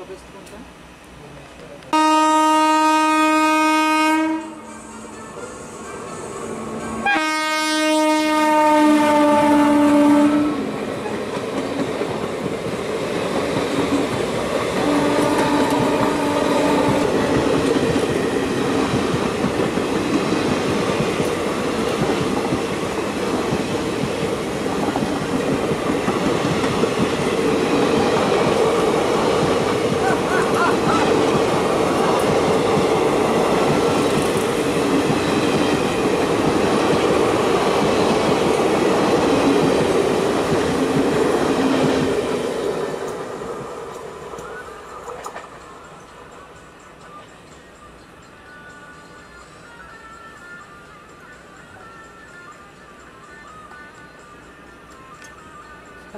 the best one?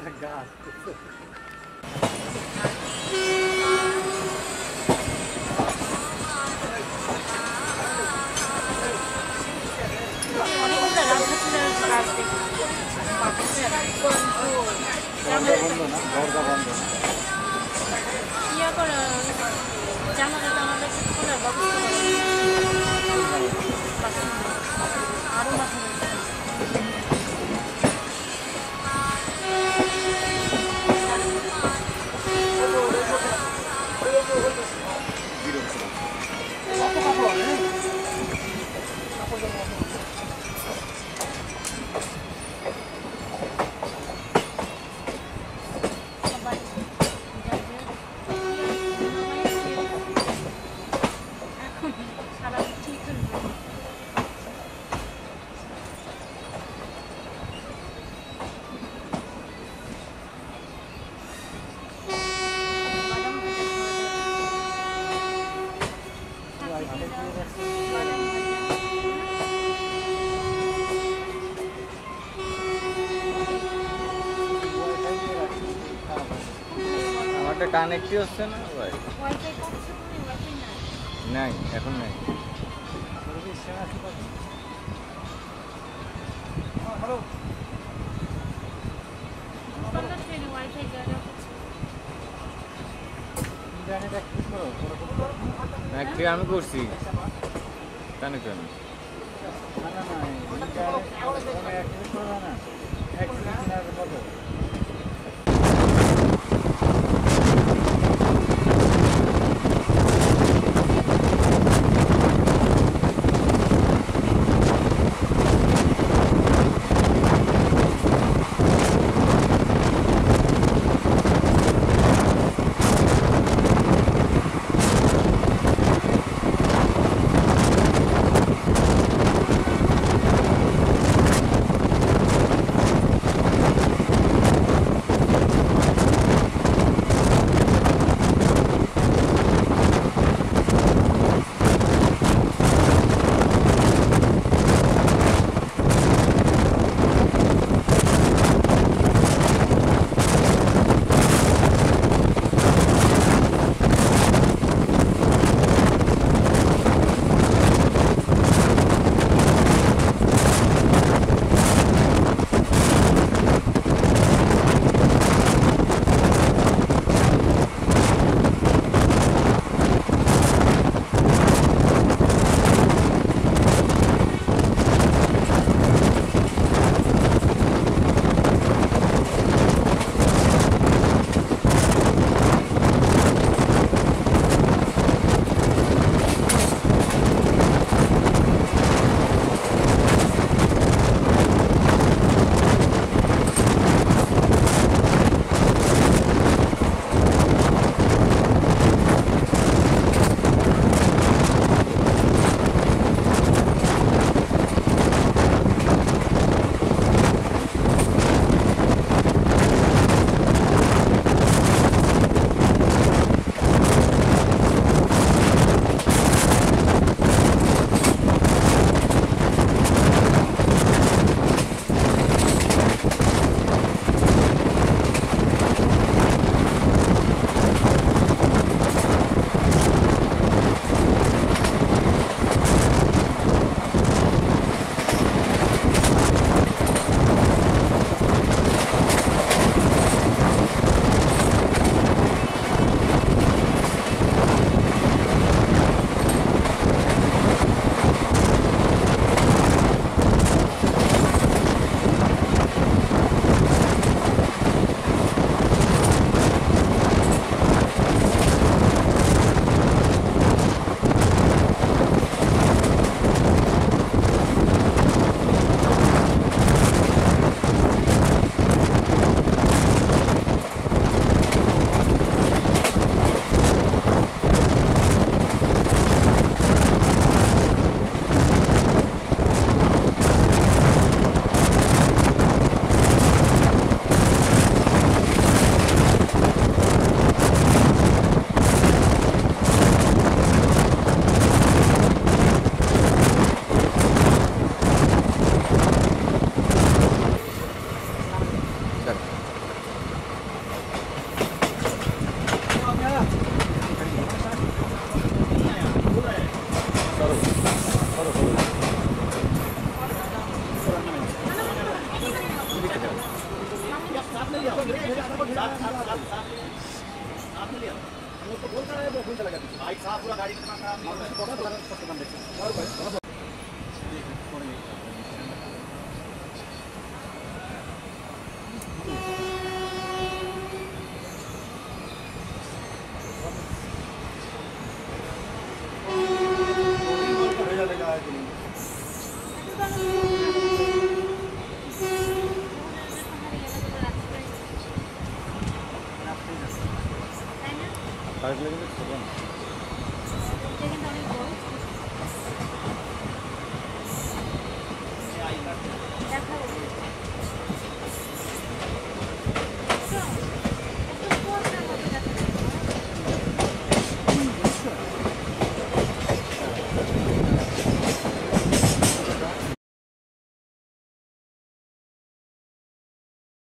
God. এটা কানেক্টই হচ্ছে না? ভাই নাই এখন নাই। আমি করছি? কানেক্ট না लगा दीजिए। बाइक साफ़ पूरा गाड़ी खराब नहीं কারেক্ট লেগে